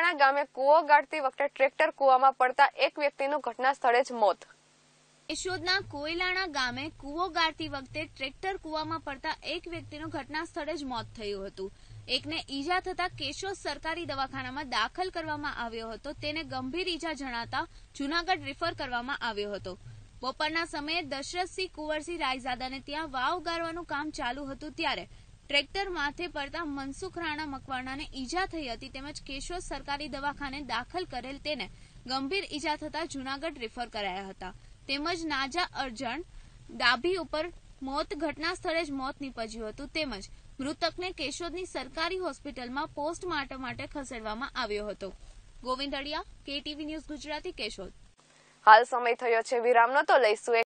ગામે કૂવો ગાળતી વખતે ટ્રેક્ટર કૂવામાં પડતા એક વ્યક્તિનું ઘટના સ્થળે જ મોત. યશોદના કોયલાણા ગામે કૂવો ગાળતી વખતે ટ્રેક્ટર કૂવામાં પડતા એક વ્યક્તિનું ઘટના સ્થળે જ મોત થયું હતું. એકને ઈજા થતા કેશોદ સરકારી દવાખાનામાં દાખલ કરવામાં આવ્યો હતો. તેને ગંભીર ઈજા જણાતા જૂનાગઢ રિફર કરવામાં આવ્યો હતો. બપોરના સમયે દશરથસિંહ કુંવરસિંહ રાયઝાદાને ત્યાં વાવ ગાળવાનું કામ ચાલુ હતું ત્યારે ટ્રેક્ટર માથે પડતા મનસુખ રાણા મકવાણાને ઈજા થઈ હતી તેમજ કેશોદ સરકારી દવાખાને દાખલ કરેલ તેને ગંભીર ઈજા થતા જૂનાગઢ રેફર કરાયા હતા. તેમજ નાજા અર્જણ ડાભી ઉપર મોત ઘટના સ્થળે જ મોત નીપજ્યું હતું. તેમજ મૃતકને કેશોદની સરકારી હોસ્પિટલમાં પોસ્ટમોર્ટમ માટે ખસેડવામાં આવ્યો હતો. Govind Adiya, KTV news Gujarati, Keshod. હાલ સમય થયો છે વિરામનો, તો લઈશું